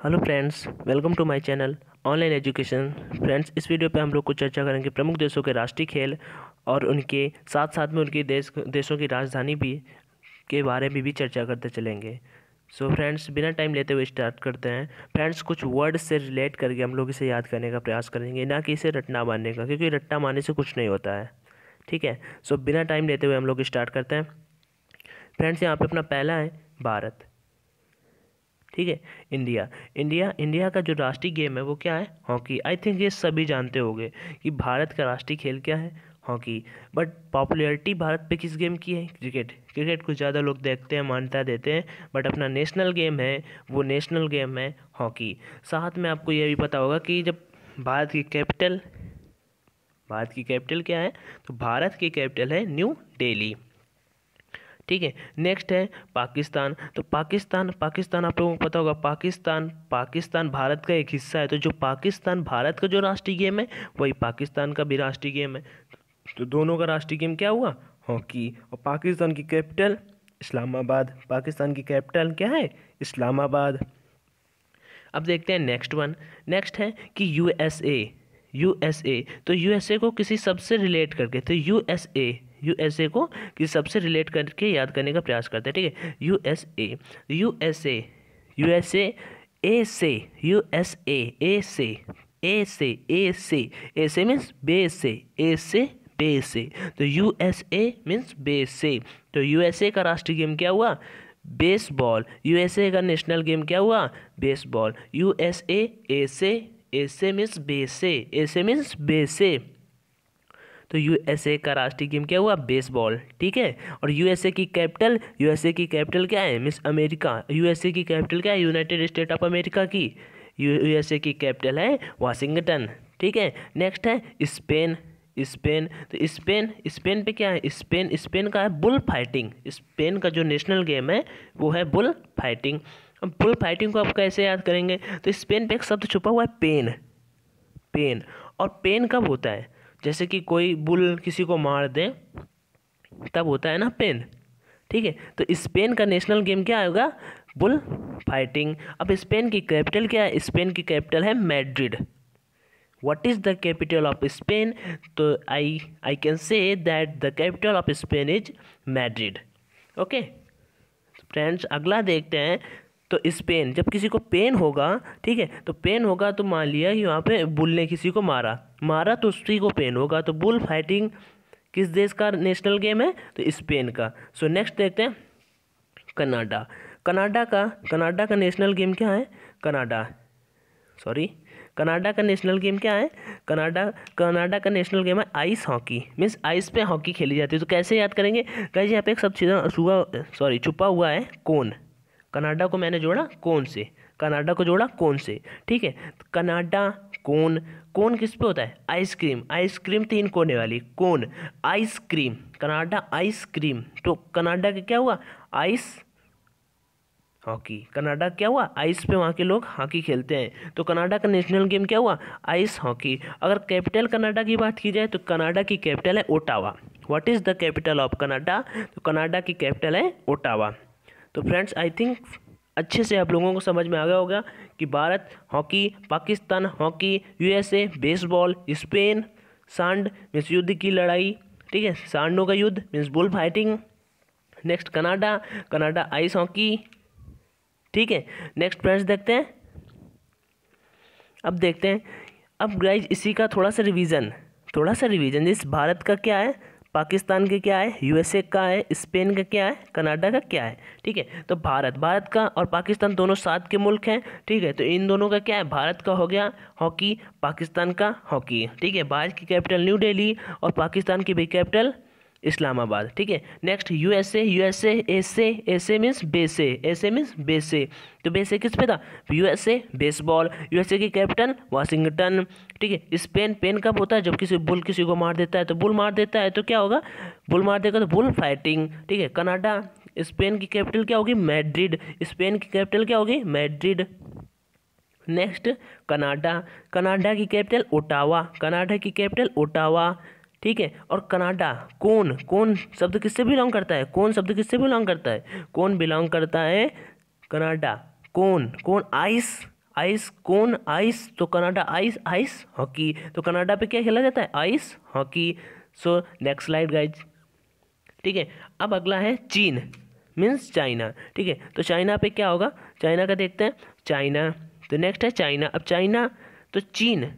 Hello friends welcome to my channel online education. Friends इस video पे हम लोग कुछ चर्चा करेंगे प्रमुख देशों के राष्ट्रीय खेल और उनके साथ साथ में उनके देश देशों की राजधानी भी के बारे में भी चर्चा करते चलेंगे। सो so फ्रेंड्स बिना टाइम लेते हुए स्टार्ट करते हैं। फ्रेंड्स कुछ वर्ड से रिलेट करके हम लोग इसे याद करने का प्रयास करेंगे ना कि इसे रट्टा मारने का क्योंकि रट्टा मारने से कुछ नहीं होता है। ठीक है? सो so, बिना टाइम लेते हुए हम लोग स्टार्ट करते हैं। फ्रेंड्स यहाँ पे अपना पहला है भारत। ठीक है? इंडिया इंडिया इंडिया का जो राष्ट्रीय गेम है वो क्या है? हॉकी आई थिंक ये सभी जानते होंगे कि भारत का राष्ट्रीय खेल क्या है? हॉकी बट पॉपुलैरिटी भारत पे किस गेम की है? क्रिकेट क्रिकेट कुछ ज़्यादा लोग देखते हैं, मान्यता देते हैं बट अपना नेशनल गेम है, वो नेशनल गेम है हॉकी साथ में आपको ये भी पता होगा कि जब भारत की कैपिटल भारत की कैपिटल क्या है? तो भारत की कैपिटल है न्यू दिल्ली ठीक है? नेक्स्ट है पाकिस्तान। तो पाकिस्तान पाकिस्तान आप लोगों को पता होगा, पाकिस्तान पाकिस्तान भारत का एक हिस्सा है। तो जो पाकिस्तान भारत का जो राष्ट्रीय गेम है, वही पाकिस्तान का भी राष्ट्रीय गेम है। तो दोनों का राष्ट्रीय गेम क्या हुआ? हॉकी। और पाकिस्तान की कैपिटल इस्लामाबाद। पाकिस्तान की कैपिटल क्या है? इस्लामाबाद। अब देखते हैं नेक्स्ट वन नेक्स्ट है कि यूएसए यूएसए तो यूएसए को किसी सबसे रिलेट करके तो यूएसए यूएसए को किसी सबसे रिलेट करके याद करने का प्रयास करते हैं ठीक है यूएसए यूएसए यूएसए ए से यूएसए ए से ए से ए से ए से मीन्स बे से ए से बे से तो यू एस ए मीन्स बे से तो यू एस ए का राष्ट्रीय गेम क्या हुआ बेसबॉल यू एस ए का नेशनल गेम क्या हुआ बेसबॉल यूएसए ए से ए से मीन्स बे से ए से मीन्स बे से तो यूएसए का राष्ट्रीय गेम क्या हुआ? बेसबॉल, ठीक है? और यूएसए की कैपिटल यूएसए की कैपिटल क्या है? Miss America. यूएसए की कैपिटल क्या है? यूनाइटेड स्टेट ऑफ़ अमेरिका की। यूएसए की कैपिटल है वाशिंगटन ठीक है? नेक्स्ट है स्पेन स्पेन तो स्पेन स्पेन पे क्या है? स्पेन स्पेन का है बुल फाइटिंग स्पेन का जो नेशनल गेम है, वो है बुल फाइटिंग अब बुल फाइटिंग को आप कैसे याद करेंगे? तो स्पेन पे एक शब्द छुपा हुआ है पेन पेन और पेन कब होता है? जैसे कि कोई बुल किसी को मार दे, तब होता है ना पेन, ठीक है? तो स्पेन का नेशनल गेम क्या होगा? Bull fighting. अब स्पेन की कैपिटल क्या है? स्पेन की कैपिटल है Madrid. What is the capital of spain? तो i i can say that the capital of spain is madrid. Okay friends अगला देखते हैं तो स्पेन जब किसी को पेन होगा ठीक है तो पेन होगा तो मान लिया कि वहाँ पे बुल ने किसी को मारा। मारा तो उसी को पेन होगा तो बुल फाइटिंग किस देश का नेशनल गेम है? तो स्पेन का। सो so, नेक्स्ट देखते हैं कनाडा। कनाडा का कनाडा का नेशनल गेम क्या है? कनाडा। सॉरी कनाडा का नेशनल गेम क्या है? कनाडा कनाडा का नेशनल गेम है आइस हॉकी मीन्स आइस पे हॉकी खेली जाती है। तो कैसे याद करेंगे? कहीं यहाँ पे एक सब चीज़ें सुबह सॉरी छुपा हुआ है कौन कनाडा को मैंने जोड़ा कौन से? कनाडा को जोड़ा कौन से? ठीक है, कनाडा कोन कोन किस पे होता है? आइसक्रीम आइसक्रीम तीन कोने वाली, cone, ice cream, Canada ice cream. तो कनाडा का क्या हुआ? आइस, हॉकी, कनाडा क्या हुआ? आइस पे वहाँ के लोग हॉकी खेलते हैं। तो कनाडा का नेशनल गेम क्या हुआ? Ice hockey. अगर कैपिटल कनाडा की बात की जाए तो कनाडा की कैपिटल है Ottawa. What is the capital of Canada तो कनाडा की कैपिटल है ओटावा। तो फ्रेंड्स आई थिंक अच्छे से आप लोगों को समझ में आ गया होगा कि Bharat hockey, Pakistan hockey USA baseball Spain सांड मीन्स युद्ध की लड़ाई, ठीक है? सांडों का युद्ध means bull fighting next Canada Canada ice hockey ठीक है? नेक्स्ट फ्रेंड्स देखते हैं। अब देखते हैं। अब गाइज़ इसी का थोड़ा सा रिवीजन थोड़ा सा रिवीजन इस भारत का क्या है? पाकिस्तान का क्या है? यूएसए का है स्पेन का क्या है कनाडा का क्या है? ठीक है तो भारत भारत का और पाकिस्तान दोनों साथ के मुल्क हैं, ठीक है तो इन दोनों का क्या है? भारत का हो गया हॉकी, पाकिस्तान का हॉकी, ठीक है, भारत की कैपिटल न्यू दिल्ली और पाकिस्तान की भी कैपिटल इस्लामाबाद, ठीक है? नेक्स्ट यूएसए यूएसए एसे एसे मीन्स बेसे एसे मीन्स बेसे तो बेसे किस पे था? यूएसए बेसबॉल यूएसए की कैपिटल वाशिंगटन ठीक है? स्पेन पेन कब होता है? जब किसी बुल किसी को मार देता है तो बुल मार देता है तो क्या होगा? बुल मार देगा तो बुल फाइटिंग ठीक है? कनाडा स्पेन की कैपिटल क्या होगी? मैड्रिड स्पेन की कैपिटल क्या होगी? Madrid next Canada. कनाडा की कैपिटल ओटावा कनाडा की कैपिटल ओटावा ठीक है? और कनाडा, कौन? कौन शब्द किससे बिलोंग करता है? कौन शब्द किससे बिलोंग करता है? कौन बिलोंग करता है? कनाडा। कौन? कौन? आइस। आइस कौन? आइस। तो कनाडा आइस। आइस? हॉकी। तो कनाडा पे क्या खेला जाता है? Ice, hockey. So next slide guys ठीक है? अब अगला है चीन। Means China. ठीक है? तो चाइना पे क्या होगा? चाइना का देखते हैं। चाइना। तो नेक्स्ट है चाइना। अब चाइना। तो चीन।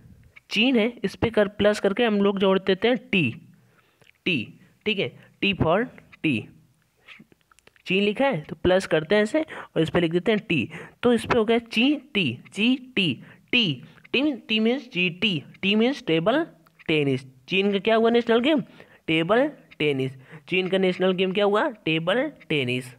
चीन है, इस पर कर प्लस करके हम लोग जोड़ देते हैं टी टी ठीक है? टी फॉर टी चीन लिखा है तो प्लस करते हैं ऐसे और इस पर लिख देते हैं टी तो इस पर हो गया ची T G T T T T means G T T means table tennis चीन का क्या हुआ नेशनल गेम टेबल टेनिस चीन का नेशनल गेम क्या हुआ? टेबल टेनिस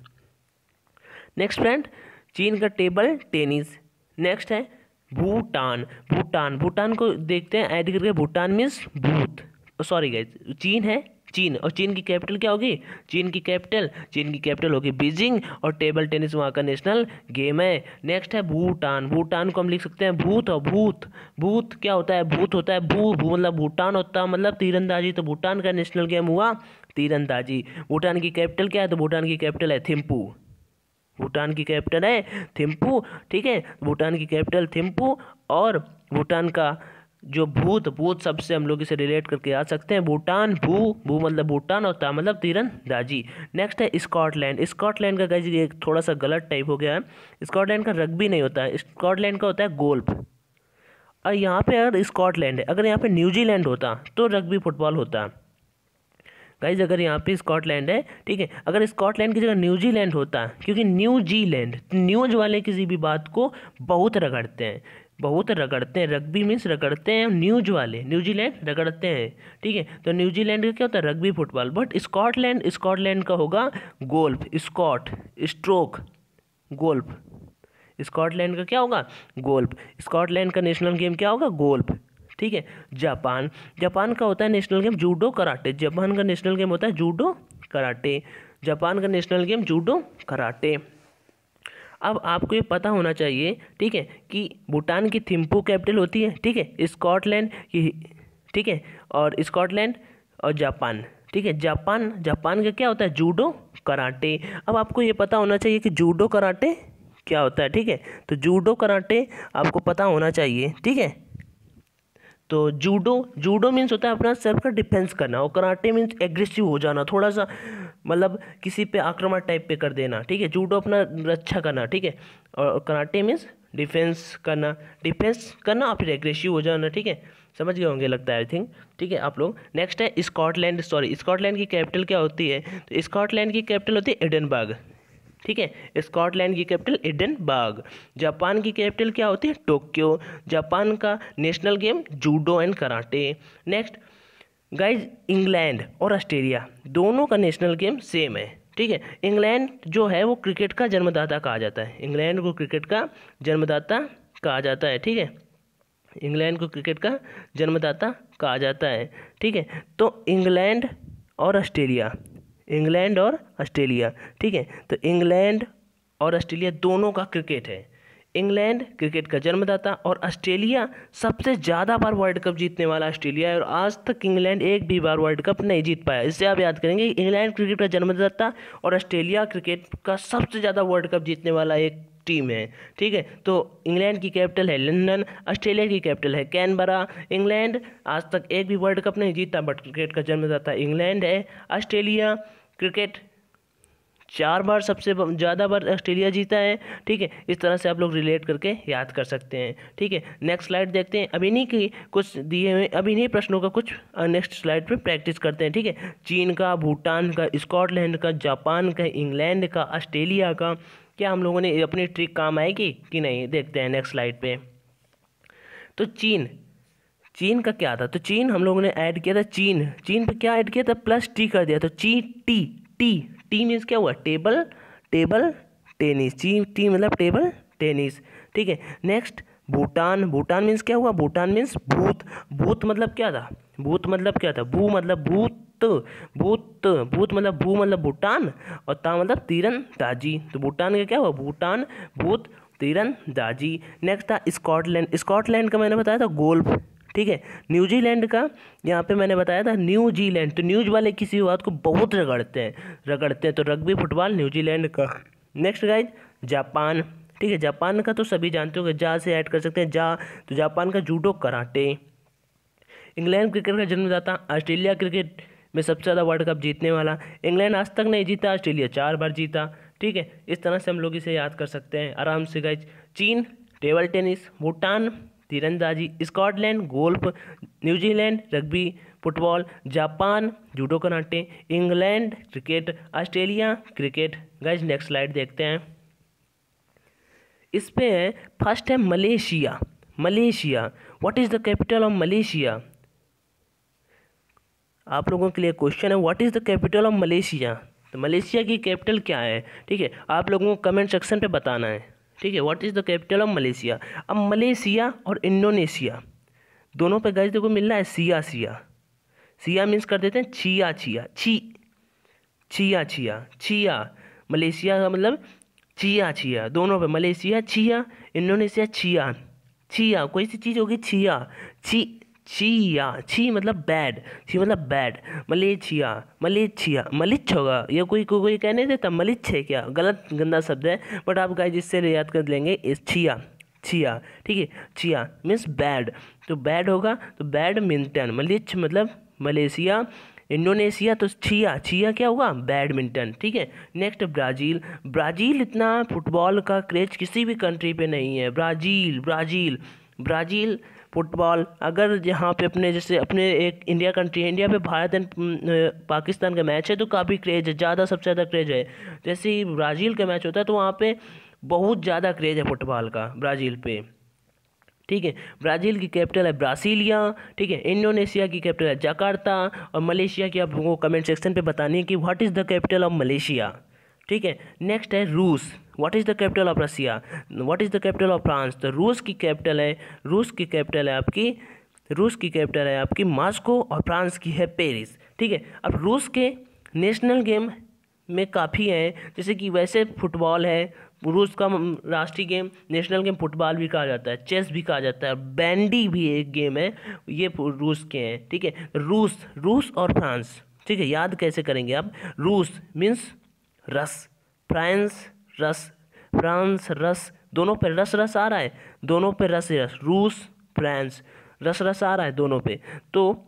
नेक्स्ट फ्रेंड चीन का टेबल टेनिस नेक्स्ट है भूटान भूटान भूटान को देखते हैं, ऐड करके भूटान मीन्स भूत। सॉरी गाइज़ चीन है, चीन। और चीन की कैपिटल क्या होगी? चीन की कैपिटल चीन की कैपिटल होगी बीजिंग, और टेबल टेनिस वहाँ का नेशनल गेम है। नेक्स्ट है भूटान। भूटान को हम लिख सकते हैं भूत और भूत। भूत क्या होता है? भूत होता है भू भू मतलब भूटान होता है मतलब तीरंदाजी। तो भूटान का नेशनल गेम हुआ तीरंदाजी। भूटान की कैपिटल क्या है? तो भूटान की कैपिटल है थिम्पू। भूटान की कैपिटल है थिम्पू, ठीक है? भूटान की कैपिटल थिम्पू और भूटान का जो भूत भूत सबसे हम लोग इसे रिलेट करके आ सकते हैं। भूटान, भू भू मतलब भूटान और ता मतलब तीरंदाजी। नेक्स्ट है स्कॉटलैंड स्कॉटलैंड का गज एक थोड़ा सा गलत टाइप हो गया है। स्कॉटलैंड का रग्बी नहीं होता है। स्कॉटलैंड का होता है गोल्फ और यहाँ पे अगर स्कॉटलैंड है। अगर यहाँ पे न्यूजीलैंड होता तो रग्बी फुटबॉल होता। गाइज़ अगर यहाँ पे स्कॉटलैंड है, ठीक है? अगर स्कॉटलैंड की जगह न्यूजीलैंड होता, क्योंकि न्यूजीलैंड न्यूज़ वाले किसी भी बात को बहुत रगड़ते हैं, बहुत रगड़ते हैं रग्बी मीन्स रगड़ते हैं न्यूज़ वाले न्यूजीलैंड रगड़ते हैं, ठीक है? तो न्यूजीलैंड का क्या होता है? Rugby football but Scotland Scotland का होगा golf Scot stroke golf Scotland का क्या होगा? गोल्फ स्कॉटलैंड का नेशनल गेम क्या होगा? गोल्फ ठीक है? जापान। जापान का होता है national game judo karate. Japan का नेशनल गेम होता है जूडो कराटे। जापान का नेशनल गेम जूडो कराटे। अब आपको ये पता होना चाहिए, ठीक है, कि भूटान की थिम्पू कैपिटल होती है, ठीक है, स्कॉटलैंड की, ठीक है, और स्कॉटलैंड और जापान, ठीक है, जापान जापान का क्या होता है? Judo karate. अब आपको ये पता होना चाहिए कि जूडो कराटे क्या होता है, ठीक है तो जूडो कराटे आपको पता होना चाहिए, ठीक है। तो जूडो जूडो मीन्स होता है अपना सेल्फ का डिफेंस करना और कराटे मीन्स एग्रेसिव हो जाना, थोड़ा सा मतलब किसी पे आक्रमण टाइप पे कर देना, ठीक है? जूडो अपना रक्षा करना, ठीक है? और कराटे मीन्स डिफेंस करना डिफेंस करना और फिर एग्रेसिव हो जाना, ठीक है? समझ गए होंगे लगता है आई थिंक ठीक है? आप लोग नेक्स्ट है स्कॉटलैंड सॉरी स्कॉटलैंड की कैपिटल क्या होती है? तो स्कॉटलैंड की कैपिटल होती है एडनबर्ग ठीक है? स्कॉटलैंड की कैपिटल एडनबर्ग। जापान की कैपिटल क्या होती है? टोक्यो। जापान का national game judo and karate. Next guys England और ऑस्ट्रेलिया। दोनों का नेशनल गेम सेम है, ठीक है? इंग्लैंड जो है वो क्रिकेट का जन्मदाता कहा जाता है। इंग्लैंड को क्रिकेट का जन्मदाता कहा जाता है, ठीक है? इंग्लैंड को क्रिकेट का जन्मदाता कहा जाता है, ठीक है? तो इंग्लैंड और ऑस्ट्रेलिया इंग्लैंड और ऑस्ट्रेलिया, ठीक है? तो इंग्लैंड और ऑस्ट्रेलिया दोनों का क्रिकेट है। इंग्लैंड क्रिकेट का जन्मदाता और ऑस्ट्रेलिया सबसे ज़्यादा बार वर्ल्ड कप जीतने वाला ऑस्ट्रेलिया है और आज तक इंग्लैंड एक भी बार वर्ल्ड कप नहीं जीत पाया। इससे आप याद करेंगे, इंग्लैंड क्रिकेट का जन्मदाता और ऑस्ट्रेलिया क्रिकेट का सबसे ज़्यादा वर्ल्ड कप जीतने वाला एक टीम है, ठीक है? तो इंग्लैंड की कैपिटल है लंदन, ऑस्ट्रेलिया की कैपिटल है कैनबरा। इंग्लैंड आज तक एक भी वर्ल्ड कप नहीं जीता, बट क्रिकेट का जन्मदाता इंग्लैंड है। Australia cricket. चार बार सबसे ज़्यादा बार ऑस्ट्रेलिया जीता है, ठीक है? इस तरह से आप लोग रिलेट करके याद कर सकते हैं, ठीक है? नेक्स्ट स्लाइड देखते हैं। अभी नहीं की कुछ दिए हुए अभी नहीं प्रश्नों का कुछ नेक्स्ट स्लाइड पे प्रैक्टिस करते हैं, ठीक है? चीन का, भूटान का, स्कॉटलैंड का, जापान का, इंग्लैंड का, ऑस्ट्रेलिया का, क्या हम लोगों ने अपनी ट्रिक काम आएगी कि नहीं? देखते हैं नेक्स्ट स्लाइड पर तो चीन चीन का क्या था? तो चीन हम लोगों ने ऐड किया था चीन। चीन पे क्या ऐड किया था? प्लस टी कर दिया तो ची टी टी टी मीन्स क्या हुआ? टेबल टेबल टेनिस ची टी मतलब टेबल टेनिस ठीक है? नेक्स्ट भूटान। भूटान मीन्स क्या हुआ? भूटान मीन्स भूत। भूत मतलब क्या था? भूत मतलब क्या था? भू मतलब भूत। भूत। भूत मतलब भू मतलब भूटान और ता मतलब तीरन दाजी तो भूटान का क्या हुआ? भूटान, भूत तीरन दाजी नेक्स्ट था स्कॉटलैंड। स्कॉटलैंड का मैंने बताया था, गोल्फ। ठीक है? न्यूजीलैंड का, यहाँ पे मैंने बताया था न्यूजीलैंड तो न्यूज़ वाले किसी बात को बहुत रगड़ते हैं रगड़ते हैं तो रग्बी फुटबॉल न्यूजीलैंड का। नेक्स्ट गाइज़ जापान, ठीक है? जापान का तो सभी जानते हो जा से ऐड कर सकते हैं, जा तो जापान का जूडो कराटे इंग्लैंड क्रिकेट का जन्मदाता ऑस्ट्रेलिया क्रिकेट में सबसे ज़्यादा वर्ल्ड कप जीतने वाला। इंग्लैंड आज तक नहीं जीता, ऑस्ट्रेलिया चार बार जीता, ठीक है? इस तरह से हम लोग इसे याद कर सकते हैं। आराम से गए चीन, टेबल टेनिस, भूटान तीरंदाजी, Scotland, golf, New Zealand, rugby, football, Japan, judo karate England, cricket, Australia, cricket. Guys next slide देखते हैं। इस पे फ़र्स्ट है Malaysia. Malaysia what is the capital of Malaysia? आप लोगों के लिए क्वेश्चन है what is the capital of Malaysia? तो मलेशिया की कैपिटल क्या है? ठीक है, आप लोगों को कमेंट सेक्शन पे बताना है। ठीक है what is the capital of Malaysia अब मलेशिया और इंडोनेशिया दोनों पे गैस देखो मिल रहा है सिया सिया सिया मीन्स कर देते हैं छिया छिया छी छिया छिया छिया मलेशिया का मतलब छिया छिया दोनों पे मलेशिया छिया इंडोनेशिया छिया छिया कोई सी चीज़ होगी छिया छी छिया छी मतलब बैड छी मतलब बैड मलेशिया मलेशिया मलिच्छ होगा। या कोई कोई कोई कहने देता, मलिच्छ है क्या? गलत, गंदा शब्द है बट आप गाइस इससे याद कर लेंगे, इस छिया छिया ठीक है? छिया मीन्स बैड तो बैड होगा तो बैडमिंटन मलिच्छ मतलब मलेशिया, इंडोनेशिया तो छिया छिया क्या होगा? बैडमिंटन ठीक है? नेक्स्ट ब्राज़ील ब्राज़ील इतना फुटबॉल का क्रेज किसी भी कंट्री पे नहीं है। ब्राज़ील ब्राज़ील ब्राज़ील फुटबॉल, अगर यहाँ पे अपने जैसे अपने एक इंडिया कंट्री है, इंडिया पे भारत एंड पाकिस्तान का मैच है तो काफ़ी क्रेज है, ज़्यादा सबसे ज़्यादा क्रेज है। जैसे ही ब्राज़ील का मैच होता है तो वहाँ पे बहुत ज़्यादा क्रेज है फुटबॉल का, ब्राज़ील पे। ठीक है, ब्राज़ील की कैपिटल है ब्रासीलिया, ठीक है, इंडोनेशिया की कैपिटल है जकार्ता, और मलेशिया की आप लोगों को कमेंट सेक्शन पे बतानी है कि what is the capital of Malaysia ठीक है? नेक्स्ट है रूस what is the capital of Russia what is the capital of France तो रूस की कैपिटल है रूस की कैपिटल है आपकी रूस की कैपिटल है आपकी मास्को और फ्रांस की है पेरिस ठीक है? अब रूस के नेशनल गेम में काफ़ी हैं, जैसे कि वैसे फुटबॉल है रूस का राष्ट्रीय गेम नेशनल गेम फुटबॉल भी कहा जाता है चेस भी कहा जाता है बैंडी भी एक गेम है, ये रूस के हैं, ठीक है? रूस रूस और फ्रांस ठीक है? याद कैसे करेंगे आप? रूस मीन्स रस फ्रांस रस फ्रांस रस, दोनों पे रस रस आ रहा है, दोनों पे रस रस, रूस फ्रांस रस रस आ रहा है दोनों पे। तो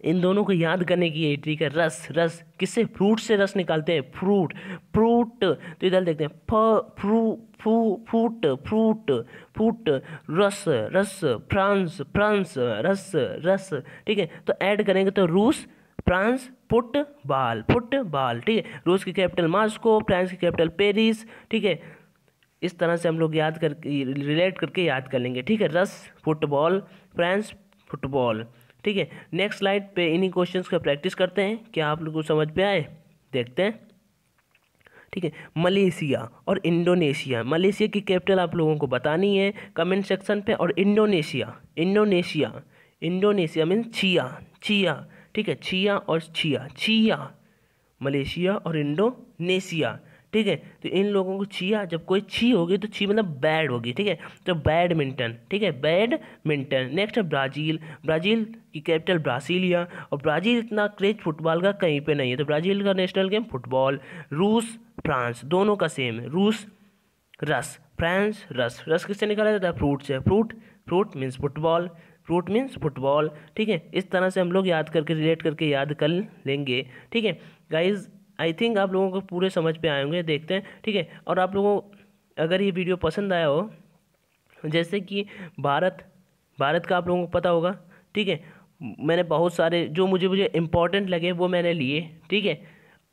इन दोनों को याद करने की यही ट्रिक है, रस रस, किससे? फ्रूट से रस निकालते हैं, फ्रूट फ्रूट तो इधर देखते हैं, फ, फ्रू फू फूट फ्रूट फूट रस रस फ्रांस फ्रांस रस रस, ठीक है तो ऐड करेंगे तो रूस फ्रांस, फुटबॉल फुटबॉल, ठीक है? रूस की कैपिटल मास्को, फ्रांस की कैपिटल पेरिस, ठीक है? इस तरह से हम लोग याद कर, रिलेट करके याद कर लेंगे, ठीक है? रस, फुटबॉल, फ्रांस, फुटबॉल, ठीक है? नेक्स्ट स्लाइड पे इन्हीं क्वेश्चंस का प्रैक्टिस करते हैं। क्या आप लोग को समझ पे आए? देखते हैं। ठीक है, मलेशिया और इंडोनेशिया। मलेशिया की कैपिटल आप लोगों को बतानी है कमेंट सेक्शन पे और इंडोनेशिया इंडोनेशिया इंडोनेशिया मीन्स छिया छिया। ठीक है छिया और छिया छिया मलेशिया और इंडोनेशिया, ठीक है? तो इन लोगों को छिया जब कोई छी होगी तो छी मतलब बैड होगी, ठीक है? तो बैडमिंटन, ठीक है? बैडमिंटन। नेक्स्ट है ब्राज़ील। ब्राज़ील की कैपिटल ब्रासीलिया और ब्राज़ील इतना क्रेज फुटबॉल का कहीं पे नहीं है तो ब्राज़ील का नेशनल गेम फुटबॉल रूस, फ्रांस, दोनों का सेम है। रूस, रस, फ्रांस, रस। रस किससे निकाला जाता है? फ्रूट से। Fruit fruit means football fruit means football, ठीक है? इस तरह से हम लोग याद करके, रिलेट करके याद कर लेंगे, ठीक है? गाइज़ आई थिंक आप लोगों को पूरे समझ पे आए होंगे, देखते हैं, ठीक है? और आप लोगों, अगर ये वीडियो पसंद आया हो, जैसे कि भारत भारत का आप लोगों को पता होगा, ठीक है? मैंने बहुत सारे, जो मुझे मुझे इम्पोर्टेंट लगे, वो मैंने लिए, ठीक है?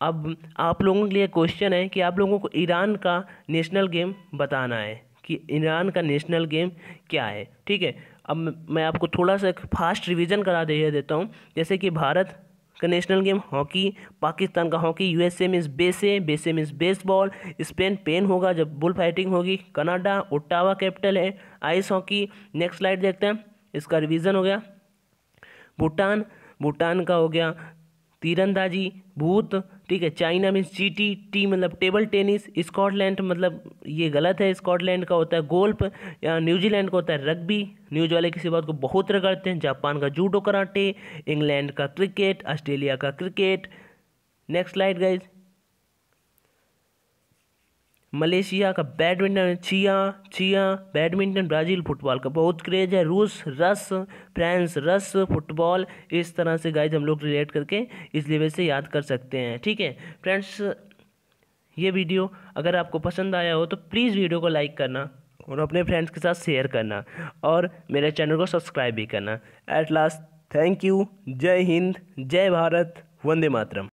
अब आप लोगों के लिए क्वेश्चन है कि आप लोगों को ईरान का नेशनल गेम बताना है, कि ईरान का नेशनल गेम क्या है, ठीक है? अब मैं आपको थोड़ा सा फास्ट रिवीजन करा दे देता हूँ। जैसे कि भारत का नेशनल गेम हॉकी पाकिस्तान का हॉकी यूएसए मीन्स बेसे बेसे मीन्स बेसबॉल स्पेन पेन होगा जब बुल फाइटिंग होगी। कनाडा, ओट्टावा कैपिटल है आइस हॉकी नेक्स्ट स्लाइड देखते हैं। इसका रिवीजन हो गया। भूटान भूटान का हो गया। तीरंदाजी, भूत ठीक है चाइना मीन्स चीटी टी मतलब टेबल टेनिस स्कॉटलैंड मतलब ये गलत है स्कॉटलैंड का होता है गोल्फ या न्यूजीलैंड का होता है रग्बी न्यूज़ वाले किसी बात को बहुत रगड़ते हैं, जापान का जूडो कराटे इंग्लैंड का क्रिकेट ऑस्ट्रेलिया का cricket next slide guys Malaysia का बैडमिंटन, चिया चिया, बैडमिंटन, ब्राज़ील फुटबॉल का बहुत क्रेज है। रूस, रस, फ्रांस, रस, फुटबॉल, इस तरह से गाइज़ हम लोग रिलेट करके इस लेवल से याद कर सकते हैं, ठीक है? फ्रेंड्स ये वीडियो अगर आपको पसंद आया हो तो प्लीज़ वीडियो को लाइक करना और अपने फ्रेंड्स के साथ शेयर करना और मेरे चैनल को सब्सक्राइब भी करना। एट लास्ट थैंक यू जय हिंद, जय भारत, वंदे मातरम।